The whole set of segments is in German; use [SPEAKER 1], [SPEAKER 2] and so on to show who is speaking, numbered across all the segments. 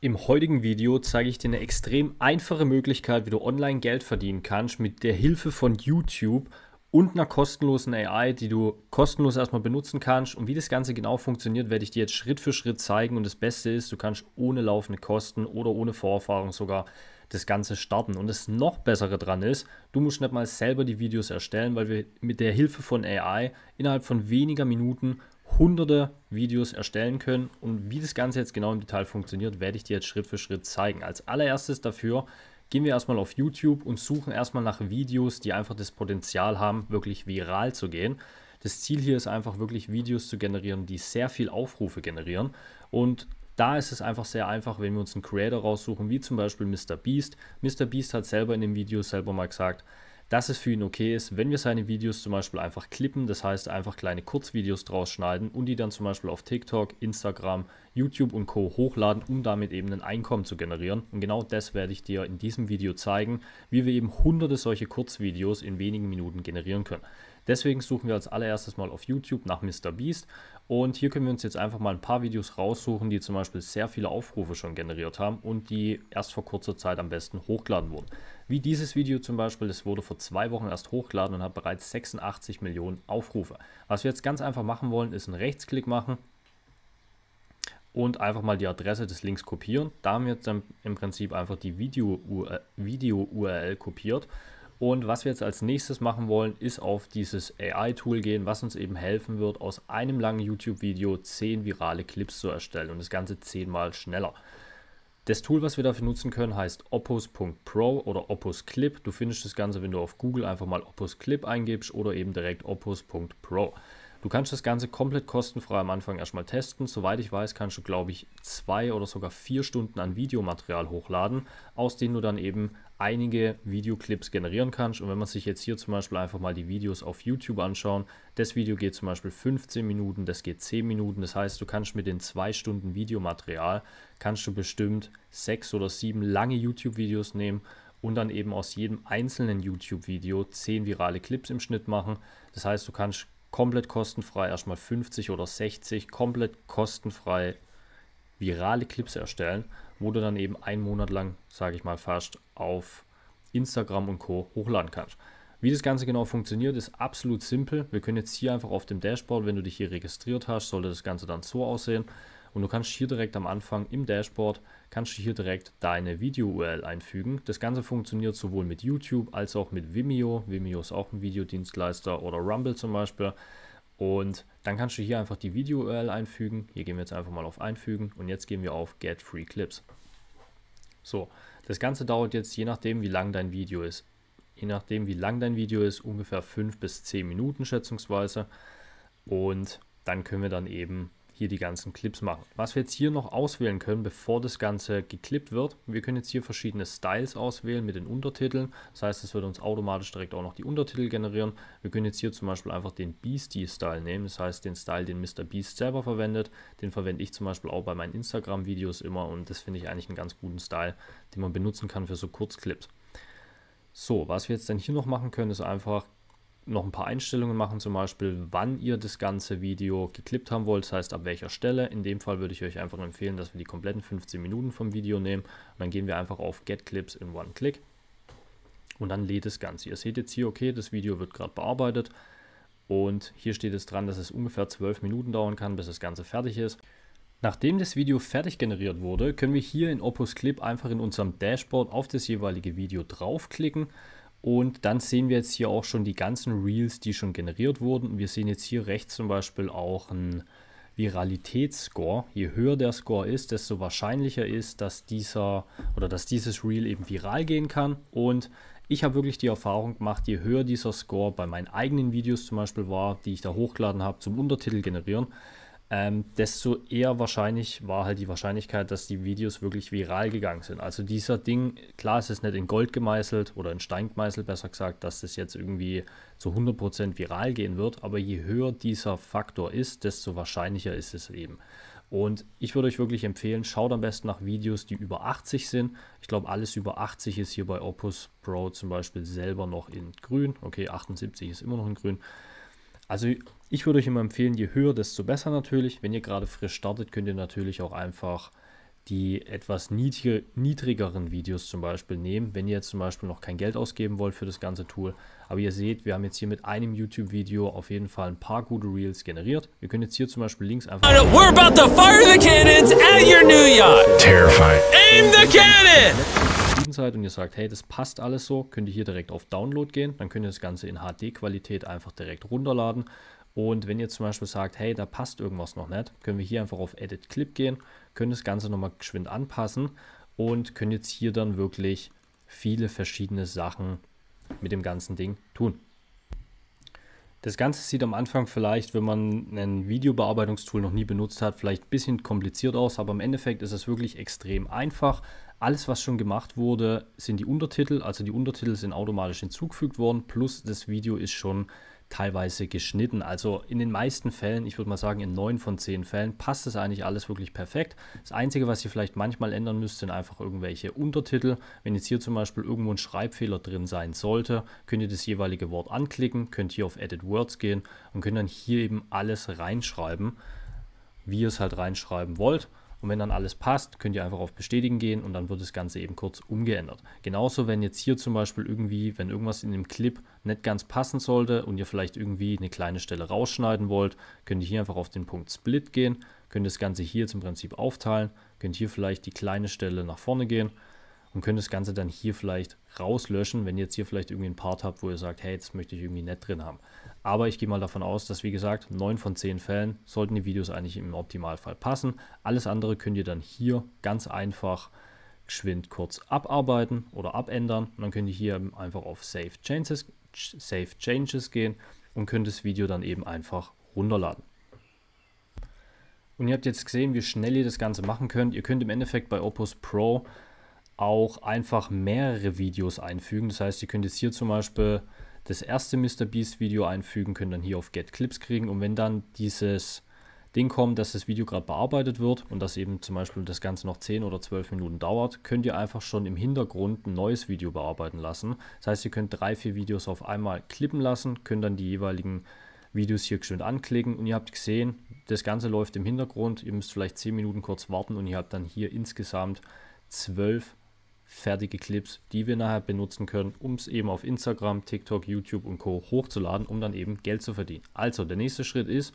[SPEAKER 1] Im heutigen Video zeige ich dir eine extrem einfache Möglichkeit, wie du online Geld verdienen kannst mit der Hilfe von YouTube und einer kostenlosen AI, die du kostenlos erstmal benutzen kannst. Und wie das Ganze genau funktioniert, werde ich dir jetzt Schritt für Schritt zeigen. Und das Beste ist, du kannst ohne laufende Kosten oder ohne Vorerfahrung sogar das Ganze starten. Und das noch bessere dran ist, du musst nicht mal selber die Videos erstellen, weil wir mit der Hilfe von AI innerhalb von weniger Minuten hunderte Videos erstellen können. Und wie das Ganze jetzt genau im Detail funktioniert, werde ich dir jetzt Schritt für Schritt zeigen. Als allererstes dafür gehen wir erstmal auf YouTube und suchen erstmal nach Videos, die einfach das Potenzial haben, wirklich viral zu gehen. Das Ziel hier ist einfach wirklich Videos zu generieren, die sehr viel Aufrufe generieren. Und da ist es einfach sehr einfach, wenn wir uns einen Creator raussuchen, wie zum Beispiel Mr. Beast. Mr. Beast hat selber in dem Video selber mal gesagt, dass es für ihn okay ist, wenn wir seine Videos zum Beispiel einfach klippen, das heißt einfach kleine Kurzvideos draus schneiden und die dann zum Beispiel auf TikTok, Instagram, YouTube und Co. hochladen, um damit eben ein Einkommen zu generieren. Und genau das werde ich dir in diesem Video zeigen, wie wir eben hunderte solche Kurzvideos in wenigen Minuten generieren können. Deswegen suchen wir als allererstes mal auf YouTube nach Mr. Und hier können wir uns jetzt einfach mal ein paar Videos raussuchen, die zum Beispiel sehr viele Aufrufe schon generiert haben und die erst vor kurzer Zeit am besten hochgeladen wurden. Wie dieses Video zum Beispiel, das wurde vor zwei Wochen erst hochgeladen und hat bereits 86 Millionen Aufrufe. Was wir jetzt ganz einfach machen wollen, ist einen Rechtsklick machen und einfach mal die Adresse des Links kopieren. Da haben wir jetzt im Prinzip einfach die Video-URL Video kopiert und was wir jetzt als nächstes machen wollen, ist auf dieses AI-Tool gehen, was uns eben helfen wird, aus einem langen YouTube-Video 10 virale Clips zu erstellen und das Ganze 10 mal schneller. Das Tool, was wir dafür nutzen können, heißt Opus.pro oder Opus Clip. Du findest das Ganze, wenn du auf Google einfach mal Opus Clip eingibst oder eben direkt Opus.pro. Du kannst das Ganze komplett kostenfrei am Anfang erstmal testen. Soweit ich weiß, kannst du, glaube ich, zwei oder sogar vier Stunden an Videomaterial hochladen, aus denen du dann eben einige Videoclips generieren kannst. Und wenn man sich jetzt hier zum Beispiel einfach mal die Videos auf YouTube anschauen, das Video geht zum Beispiel 15 Minuten, das geht 10 Minuten. Das heißt, du kannst mit den zwei Stunden Videomaterial, kannst du bestimmt sechs oder sieben lange YouTube-Videos nehmen und dann eben aus jedem einzelnen YouTube-Video 10 virale Clips im Schnitt machen. Das heißt, du kannst komplett kostenfrei erstmal 50 oder 60 komplett kostenfrei virale Clips erstellen, wo du dann eben einen Monat lang, sage ich mal fast, auf Instagram und Co. hochladen kannst. Wie das Ganze genau funktioniert, ist absolut simpel. Wir können jetzt hier einfach auf dem Dashboard, wenn du dich hier registriert hast, sollte das Ganze dann so aussehen. Und du kannst hier direkt am Anfang im Dashboard, kannst du hier direkt deine Video-URL einfügen. Das Ganze funktioniert sowohl mit YouTube als auch mit Vimeo. Vimeo ist auch ein Videodienstleister oder Rumble zum Beispiel. Und dann kannst du hier einfach die Video-URL einfügen. Hier gehen wir jetzt einfach mal auf Einfügen und jetzt gehen wir auf Get Free Clips. So, das Ganze dauert jetzt je nachdem, wie lang dein Video ist. Je nachdem, wie lang dein Video ist, ungefähr 5 bis 10 Minuten schätzungsweise. Und dann können wir dann eben hier die ganzen Clips machen. Was wir jetzt hier noch auswählen können, bevor das Ganze geklippt wird, wir können jetzt hier verschiedene Styles auswählen mit den Untertiteln. Das heißt, es wird uns automatisch direkt auch noch die Untertitel generieren. Wir können jetzt hier zum Beispiel einfach den Beastie-Style nehmen, das heißt den Style, den Mr. Beast selber verwendet. Den verwende ich zum Beispiel auch bei meinen Instagram-Videos immer und das finde ich eigentlich einen ganz guten Style, den man benutzen kann für so Kurzclips. So, was wir jetzt dann hier noch machen können, ist einfach noch ein paar Einstellungen machen, zum Beispiel, wann ihr das ganze Video geklippt haben wollt, das heißt ab welcher Stelle. In dem Fall würde ich euch einfach empfehlen, dass wir die kompletten 15 Minuten vom Video nehmen. Und dann gehen wir einfach auf Get Clips in One Click und dann lädt das Ganze. Ihr seht jetzt hier, okay, das Video wird gerade bearbeitet und hier steht es dran, dass es ungefähr 12 Minuten dauern kann, bis das Ganze fertig ist. Nachdem das Video fertig generiert wurde, können wir hier in Opus Clip einfach in unserem Dashboard auf das jeweilige Video draufklicken und dann sehen wir jetzt hier auch schon die ganzen Reels, die schon generiert wurden. Wir sehen jetzt hier rechts zum Beispiel auch einen Viralitätsscore. Je höher der Score ist, desto wahrscheinlicher ist, dass dieser oder dass dieses Reel eben viral gehen kann. Und ich habe wirklich die Erfahrung gemacht, je höher dieser Score bei meinen eigenen Videos zum Beispiel war, die ich da hochgeladen habe zum Untertitel generieren, ähm, desto eher wahrscheinlich war halt die Wahrscheinlichkeit, dass die Videos wirklich viral gegangen sind. Also dieser Ding, klar ist es nicht in Gold gemeißelt oder in Stein gemeißelt, besser gesagt, dass das jetzt irgendwie zu 100% viral gehen wird, aber je höher dieser Faktor ist, desto wahrscheinlicher ist es eben. Und ich würde euch wirklich empfehlen, schaut am besten nach Videos, die über 80 sind. Ich glaube, alles über 80 ist hier bei Opus Pro zum Beispiel selber noch in grün. Okay, 78 ist immer noch in grün. Also ich würde euch immer empfehlen, je höher, desto besser natürlich. Wenn ihr gerade frisch startet, könnt ihr natürlich auch einfach die etwas niedrigeren Videos zum Beispiel nehmen, wenn ihr jetzt zum Beispiel noch kein Geld ausgeben wollt für das ganze Tool. Aber ihr seht, wir haben jetzt hier mit einem YouTube-Video auf jeden Fall ein paar gute Reels generiert. Wir können jetzt hier zum Beispiel links einfach... We're about to fire the cannons at your new yacht! Terrifying! Aim the cannon! Seid und ihr sagt, hey, das passt alles so, könnt ihr hier direkt auf Download gehen. Dann könnt ihr das Ganze in HD-Qualität einfach direkt runterladen. Und wenn ihr zum Beispiel sagt, hey, da passt irgendwas noch nicht, können wir hier einfach auf Edit Clip gehen, können das Ganze nochmal geschwind anpassen und können jetzt hier dann wirklich viele verschiedene Sachen mit dem ganzen Ding tun. Das Ganze sieht am Anfang vielleicht, wenn man ein Videobearbeitungstool noch nie benutzt hat, vielleicht ein bisschen kompliziert aus, aber im Endeffekt ist es wirklich extrem einfach. Alles, was schon gemacht wurde, sind die Untertitel, also die Untertitel sind automatisch hinzugefügt worden, plus das Video ist schon teilweise geschnitten. Also in den meisten Fällen, ich würde mal sagen in neun von zehn Fällen, passt das eigentlich alles wirklich perfekt. Das Einzige, was ihr vielleicht manchmal ändern müsst, sind einfach irgendwelche Untertitel. Wenn jetzt hier zum Beispiel irgendwo ein Schreibfehler drin sein sollte, könnt ihr das jeweilige Wort anklicken, könnt hier auf Edit Words gehen und könnt dann hier eben alles reinschreiben, wie ihr es halt reinschreiben wollt. Und wenn dann alles passt, könnt ihr einfach auf Bestätigen gehen und dann wird das Ganze eben kurz umgeändert. Genauso, wenn jetzt hier zum Beispiel irgendwie, wenn irgendwas in dem Clip nicht ganz passen sollte und ihr vielleicht irgendwie eine kleine Stelle rausschneiden wollt, könnt ihr hier einfach auf den Punkt Split gehen, könnt das Ganze hier im Prinzip aufteilen, könnt hier vielleicht die kleine Stelle nach vorne gehen und könnt das Ganze dann hier vielleicht rauslöschen, wenn ihr jetzt hier vielleicht irgendwie einen Part habt, wo ihr sagt, hey, das möchte ich irgendwie nicht drin haben. Aber ich gehe mal davon aus, dass wie gesagt, 9 von 10 Fällen sollten die Videos eigentlich im Optimalfall passen. Alles andere könnt ihr dann hier ganz einfach geschwind kurz abarbeiten oder abändern. Und dann könnt ihr hier einfach auf Save Changes, Save Changes gehen und könnt das Video dann eben einfach runterladen. Und ihr habt jetzt gesehen, wie schnell ihr das Ganze machen könnt. Ihr könnt im Endeffekt bei Opus Pro auch einfach mehrere Videos einfügen. Das heißt, ihr könnt jetzt hier zum Beispiel das erste MrBeast Video einfügen, könnt dann hier auf Get Clips kriegen und wenn dann dieses Ding kommt, dass das Video gerade bearbeitet wird und dass eben zum Beispiel das Ganze noch 10 oder 12 Minuten dauert, könnt ihr einfach schon im Hintergrund ein neues Video bearbeiten lassen. Das heißt, ihr könnt drei, vier Videos auf einmal klippen lassen, könnt dann die jeweiligen Videos hier schön anklicken und ihr habt gesehen, das Ganze läuft im Hintergrund. Ihr müsst vielleicht 10 Minuten kurz warten und ihr habt dann hier insgesamt 12 fertige Clips, die wir nachher benutzen können, um es eben auf Instagram, TikTok, YouTube und Co. hochzuladen, um dann eben Geld zu verdienen. Also der nächste Schritt ist,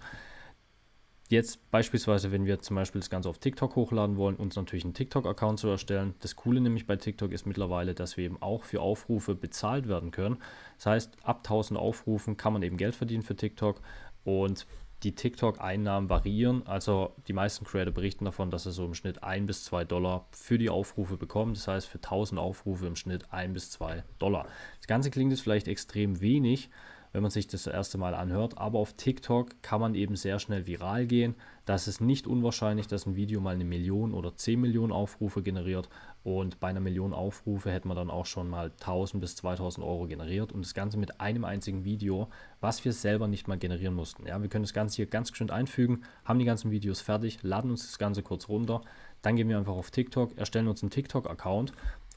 [SPEAKER 1] jetzt beispielsweise, wenn wir zum Beispiel das Ganze auf TikTok hochladen wollen, uns natürlich einen TikTok-Account zu erstellen. Das Coole nämlich bei TikTok ist mittlerweile, dass wir eben auch für Aufrufe bezahlt werden können. Das heißt, ab 1000 Aufrufen kann man eben Geld verdienen für TikTok und die TikTok-Einnahmen variieren. Also die meisten Creator berichten davon, dass sie so im Schnitt 1 bis 2 Dollar für die Aufrufe bekommen. Das heißt für 1000 Aufrufe im Schnitt 1 bis 2 Dollar. Das Ganze klingt jetzt vielleicht extrem wenig, wenn man sich das, erste Mal anhört. Aber auf TikTok kann man eben sehr schnell viral gehen. Das ist nicht unwahrscheinlich, dass ein Video mal eine Million oder 10 Millionen Aufrufe generiert. Und bei einer Million Aufrufe hätte man dann auch schon mal 1000 bis 2000 Euro generiert. Und das Ganze mit einem einzigen Video, was wir selber nicht mal generieren mussten. Ja, wir können das Ganze hier ganz geschwind einfügen, haben die ganzen Videos fertig, laden uns das Ganze kurz runter. Dann gehen wir einfach auf TikTok, erstellen uns einen TikTok-Account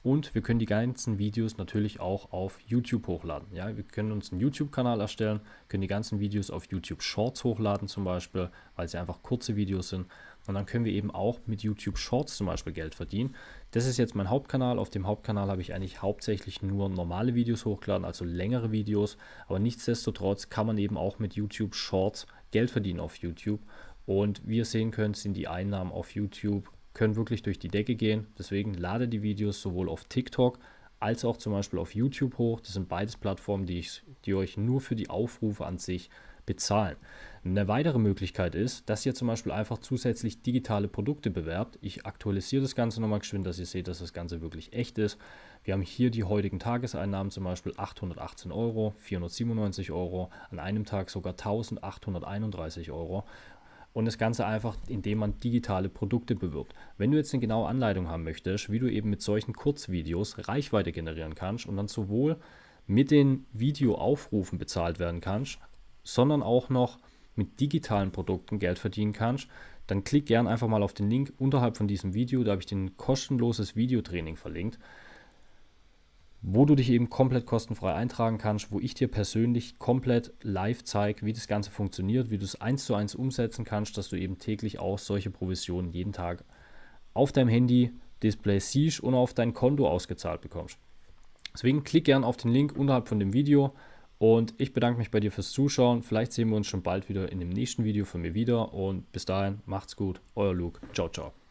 [SPEAKER 1] und wir können die ganzen Videos natürlich auch auf YouTube hochladen. Ja, wir können uns einen YouTube-Kanal erstellen, können die ganzen Videos auf YouTube Shorts hochladen zum Beispiel, weil sie einfach kurze Videos sind. Und dann können wir eben auch mit YouTube Shorts zum Beispiel Geld verdienen. Das ist jetzt mein Hauptkanal. Auf dem Hauptkanal habe ich eigentlich hauptsächlich nur normale Videos hochgeladen, also längere Videos. Aber nichtsdestotrotz kann man eben auch mit YouTube Shorts Geld verdienen auf YouTube. Und wie ihr sehen könnt, sind die Einnahmen auf YouTube können wirklich durch die Decke gehen. Deswegen lade die Videos sowohl auf TikTok als auch zum Beispiel auf YouTube hoch. Das sind beides Plattformen, die, ich, die euch nur für die Aufrufe an sich bezahlen. Eine weitere Möglichkeit ist, dass ihr zum Beispiel einfach zusätzlich digitale Produkte bewerbt. Ich aktualisiere das Ganze nochmal geschwind, dass ihr seht, dass das Ganze wirklich echt ist. Wir haben hier die heutigen Tageseinnahmen zum Beispiel 818 Euro, 497 Euro, an einem Tag sogar 1831 Euro und das Ganze einfach, indem man digitale Produkte bewirbt. Wenn du jetzt eine genaue Anleitung haben möchtest, wie du eben mit solchen Kurzvideos Reichweite generieren kannst und dann sowohl mit den Videoaufrufen bezahlt werden kannst, sondern auch noch mit digitalen Produkten Geld verdienen kannst, dann klick gern einfach mal auf den Link unterhalb von diesem Video, da habe ich den kostenloses Videotraining verlinkt wo du dich eben komplett kostenfrei eintragen kannst, wo ich dir persönlich komplett live zeige, wie das Ganze funktioniert, wie du es eins zu eins umsetzen kannst, dass du eben täglich auch solche Provisionen jeden Tag auf deinem Handy-Display siehst und auf dein Konto ausgezahlt bekommst. Deswegen klick gerne auf den Link unterhalb von dem Video und ich bedanke mich bei dir fürs Zuschauen. Vielleicht sehen wir uns schon bald wieder in dem nächsten Video von mir wieder und bis dahin macht's gut, euer Luke. Ciao, ciao.